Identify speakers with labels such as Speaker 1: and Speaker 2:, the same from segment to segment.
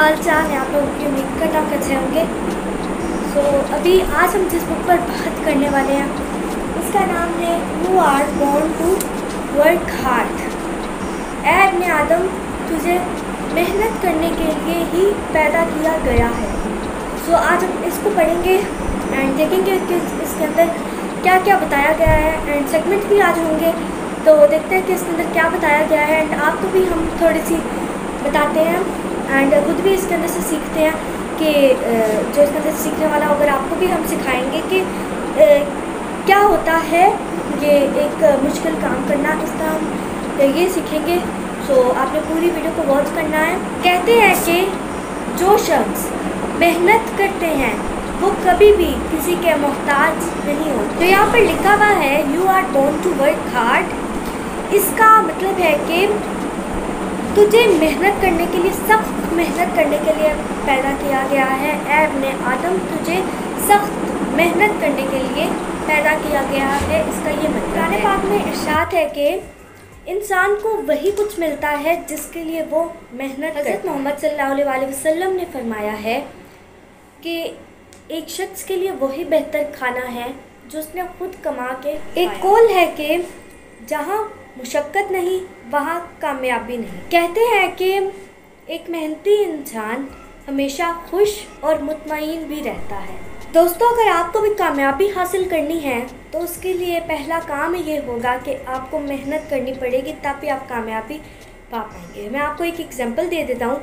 Speaker 1: हाल चाल है आप लोगों की उम्मीद करता हूँ अच्छे होंगे। सो so, अभी आज हम जिस बुक पर बात करने वाले हैं उसका नाम है you are born to work hard ए अपने आदम तुझे मेहनत करने के लिए ही पैदा किया गया है। सो so, आज हम इसको पढ़ेंगे एंड देखेंगे कि इसके अंदर क्या क्या बताया गया है एंड सेगमेंट भी आज होंगे। तो देखते हैं कि इसके अंदर क्या बताया गया है एंड आपको भी हम थोड़ी सी बताते हैं। एंड खुद भी इसके अंदर से सीखते हैं कि जो इसके अंदर सीखने वाला अगर आपको भी हम सिखाएँगे कि क्या होता है ये एक मुश्किल काम करना इस तरह हम ये सीखेंगे। सो आपने पूरी वीडियो को वॉच करना है। कहते हैं कि जो शख्स मेहनत करते हैं, वो कभी भी किसी के मोहताज नहीं हो तो यहाँ पर लिखा हुआ है you are born to work hard इसका मतलब है कि तुझे मेहनत करने के लिए सख्त मेहनत करने के लिए पैदा किया गया है। ए आदम तुझे सख्त मेहनत करने के लिए पैदा किया गया है। इसका ये मतलब पाक में इर्शाद है कि इंसान को वही कुछ मिलता है जिसके लिए वो मेहनत हज़रत मोहम्मद सल्लल्लाहु अलैहि वसल्लम ने फरमाया है कि एक शख्स के लिए वही बेहतर खाना है जो उसने खुद कमा के एक कौल है कि जहाँ मुशक्क़त नहीं, वहाँ कामयाबी नहीं। कहते हैं कि एक मेहनती इंसान हमेशा खुश और मुतमिन भी रहता है। दोस्तों, अगर आपको भी कामयाबी हासिल करनी है तो उसके लिए पहला काम ये होगा कि आपको मेहनत करनी पड़ेगी तभी आप कामयाबी पा पाएँगे। मैं आपको एक एग्ज़ाम्पल दे देता हूँ।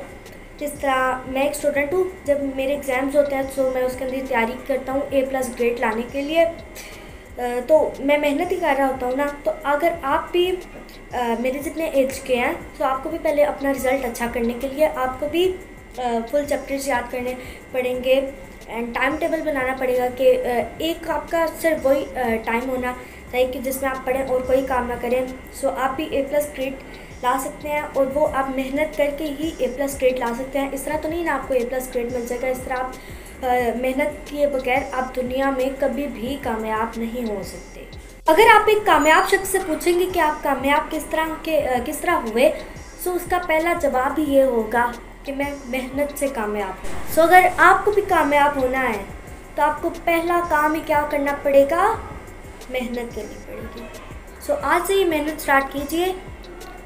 Speaker 1: जिस तरह मैं एक स्टूडेंट हूँ, जब मेरे एग्ज़ाम्स होते हैं तो मैं उसके अंदर तैयारी करता हूँ ए प्लस ग्रेड लाने के लिए। तो मैं मेहनत ही कर रहा होता हूँ ना तो अगर आप भी मेरे जितने एज के हैं तो आपको भी पहले अपना रिज़ल्ट अच्छा करने के लिए आपको भी फुल चैप्टर्स याद करने पड़ेंगे एंड टाइम टेबल बनाना पड़ेगा कि एक आपका सिर्फ़ वही टाइम होना चाहिए कि जिसमें आप पढ़ें और कोई काम ना करें। सो आप भी ए प्लस ग्रेड ला सकते हैं और वो आप मेहनत करके ही ए प्लस ग्रेड ला सकते हैं। इस तरह तो नहीं ना आपको ए प्लस ग्रेड मिल जाएगा। इस तरह आप मेहनत किए बगैर आप दुनिया में कभी भी कामयाब नहीं हो सकते। अगर आप एक कामयाब शख्स से पूछेंगे कि आप कामयाब किस तरह के किस तरह हुए सो उसका पहला जवाब ही ये होगा कि मैं मेहनत से कामयाब हूँ। सो अगर आपको भी कामयाब होना है तो आपको पहला काम ही क्या करना पड़ेगा? मेहनत करनी पड़ेगी। सो आज से ही मेहनत स्टार्ट कीजिए।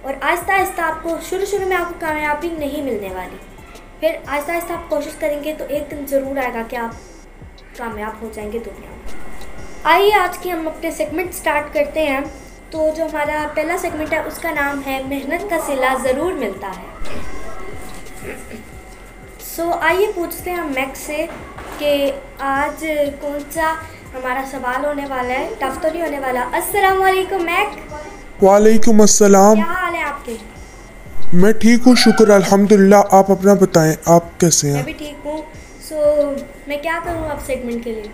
Speaker 1: और आहिस्ता आहिस्ता आपको शुरू शुरू में आपको कामयाबी नहीं मिलने वाली। फिर आहिस्ता आहिस्ता आप कोशिश करेंगे तो एक दिन ज़रूर आएगा कि आप कामयाब हो जाएँगे दुनिया में। आइए आज की हम अपने सेगमेंट स्टार्ट करते हैं। तो जो हमारा पहला सेगमेंट है उसका नाम है मेहनत का सिला ज़रूर मिलता है। सो so, आइए पूछते हैं हम मैक्स से कि आज कौन सा हमारा सवाल होने वाला है टफ तो नहीं होने वाला। वालेकुम मैक
Speaker 2: वालेकुम अस्सलाम।
Speaker 1: क्या हाल है आपके?
Speaker 2: मैं ठीक हूँ शुक्र अल्हम्दुलिल्लाह। आप अपना बताएँ आप कैसे हैं?
Speaker 1: मैं भी ठीक हूँ। सो मैं क्या करूँ आप सेगमेंट के लिए?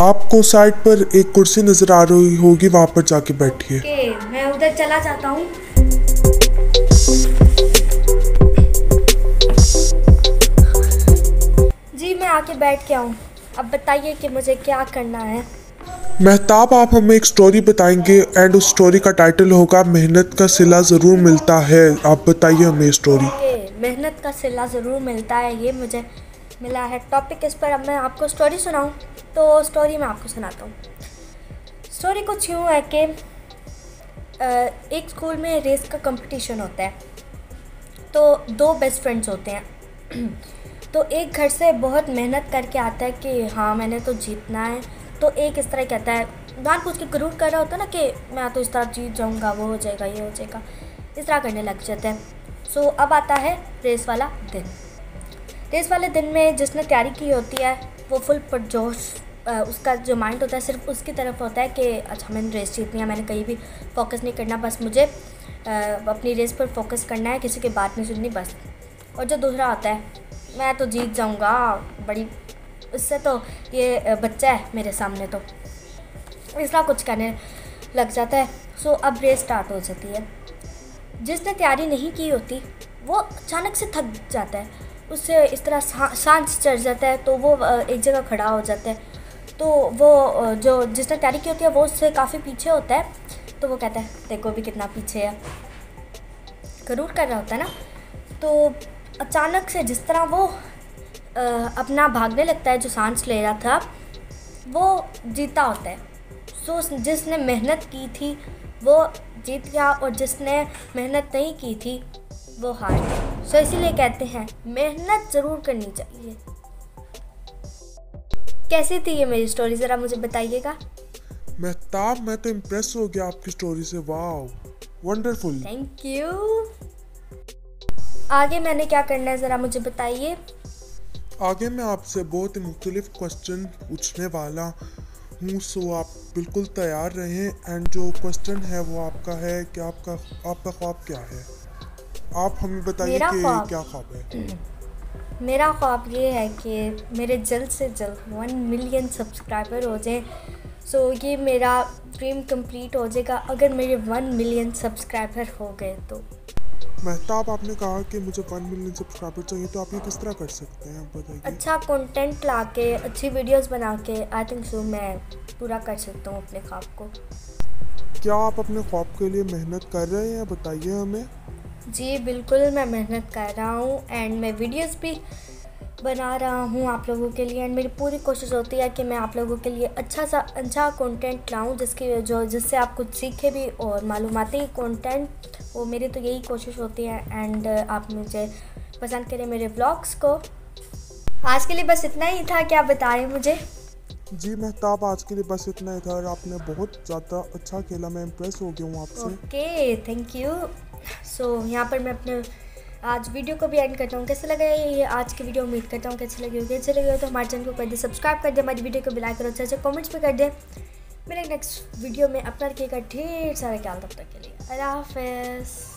Speaker 2: आपको साइड पर एक कुर्सी नज़र आ रही होगी वहाँ पर जाके बैठिए।
Speaker 1: Okay, मैं उधर चला जाता हूँ। जी मैं आके बैठ के आऊँ। अब बताइए कि मुझे क्या करना है।
Speaker 2: मेहताब, आप हमें एक स्टोरी बताएँगे एंड उस स्टोरी का टाइटल होगा, मेहनत का सिला ज़रूर मिलता है। आप बताइए हमें स्टोरी
Speaker 1: मेहनत का सिला ज़रूर मिलता है, ये मुझे मिला है टॉपिक इस पर। अब मैं आपको स्टोरी सुनाऊँ तो स्टोरी मैं आपको सुनाता हूँ। स्टोरी कुछ यूँ है कि एक स्कूल में रेस का कंपटीशन होता है तो दो बेस्ट फ्रेंड्स होते हैं। तो एक घर से बहुत मेहनत करके आता है कि हाँ मैंने तो जीतना है। तो एक इस तरह कहता है जान पूछ के गरूर कर रहा होता है ना कि मैं तो इस तरह जीत जाऊँगा, वो हो जाएगा, ये हो जाएगा। इस तरह करने लग जाते हैं। सो अब आता है रेस वाला दिन। रेस वाले दिन में जिसने तैयारी की होती है, वो फुल परजोश उसका जो माइंड होता है, सिर्फ़ उसकी तरफ़ होता है कि अच्छा मैंने रेस जीतनी है, मैंने कहीं भी फोकस नहीं करना, बस मुझे अपनी रेस पर फोकस करना है, किसी की बात नहीं सुननी, बस। और जो दूसरा आता है, मैं तो जीत जाऊँगा, बड़ी उससे तो ये बच्चा है मेरे सामने तो। इसका कुछ कहने लग जाता है। सो, अब रेस स्टार्ट हो जाती है। जिसने तैयारी नहीं की होती, वो अचानक से थक जाता है। उससे इस तरह सांस चढ़ जाता है तो वो एक जगह खड़ा हो जाता है। तो वो जो जिसने तैयारी की होती है, वो उससे काफ़ी पीछे होता है। तो वो कहता है, देखो भी कितना पीछे है। ज़रूर कर रहा होता है ना? तो अचानक से जिस तरह वो अपना भागने लगता है जो सांस ले रहा था वो जीता होता है। सो जिसने मेहनत की थी वो जीत गया और जिसने मेहनत नहीं की थी वो हार गया। सो इसीलिए कहते हैं मेहनत ज़रूर करनी चाहिए। कैसी थी ये मेरी स्टोरी ज़रा मुझे बताइएगा।
Speaker 2: मेहताब मैं तो इम्प्रेस हो गया आपकी स्टोरी से। वाह वंडरफुल
Speaker 1: थैंक यू आगे मैंने क्या करना है ज़रा मुझे बताइए।
Speaker 2: आगे मैं आपसे बहुत ही मुख्तलिफ़ क्वेश्चन पूछने वाला हूँ सो आप बिल्कुल तैयार रहें एंड जो क्वेश्चन है वो आपका है कि आपका आपका ख्वाब क्या है? आप हमें बताइए कि
Speaker 1: ख्वाब?
Speaker 2: क्या ख्वाब है?
Speaker 1: मेरा ख्वाब ये है कि मेरे जल्द से जल्द वन मिलियन सब्सक्राइबर हो जाए सो so, ये मेरा ड्रीम कंप्लीट हो जाएगा अगर मेरे वन मिलियन सब्सक्राइबर हो गए तो।
Speaker 2: मेहताब आपने कहा कि मुझे वन मिलियन सब्सक्राइबर चाहिए तो आप ये किस तरह कर सकते हैं? आप बताइए।
Speaker 1: अच्छा कंटेंट ला के अच्छी वीडियोस बना के आई थिंक सो मैं पूरा कर सकता हूँ अपने ख्वाब को।
Speaker 2: क्या आप अपने ख्वाब के लिए मेहनत कर रहे हैं? बताइए हमें।
Speaker 1: जी बिल्कुल मैं मेहनत कर रहा हूँ एंड मैं वीडियोज़ भी बना रहा हूँ आप लोगों के लिए। एंड मेरी पूरी कोशिश होती है कि मैं आप लोगों के लिए अच्छा सा अच्छा कंटेंट लाऊं जिसकी जो जिससे आप कुछ सीखे भी और मालूमाती कंटेंट वो मेरी तो यही कोशिश होती है। एंड आप मुझे पसंद करें मेरे ब्लॉग्स को। आज के लिए बस इतना ही था। क्या बता रहे मुझे?
Speaker 2: जी मेहताब आज के लिए बस इतना ही था। और आपने बहुत ज़्यादा अच्छा खेला। मैं इम्प्रेस हो गया हूँ आपसे।
Speaker 1: ओके थैंक यू सो यहाँ पर मैं अपने आज वीडियो को भी एंड करता हूँ। कैसे लगा ये आज की वीडियो? उम्मीद करता हूँ कैसे लगी होगी। अच्छे लगे हो तो हमारे चैनल को कर दे सब्सक्राइब कर दे। हमारी वीडियो को बिलाई करो अच्छे अच्छे कॉमेंट्स भी कर दे। मेरे नेक्स्ट वीडियो में। अपना रखिएगा ढेर सारा ख्याल। तब तक के लिए। अल्लाह हाफिज़।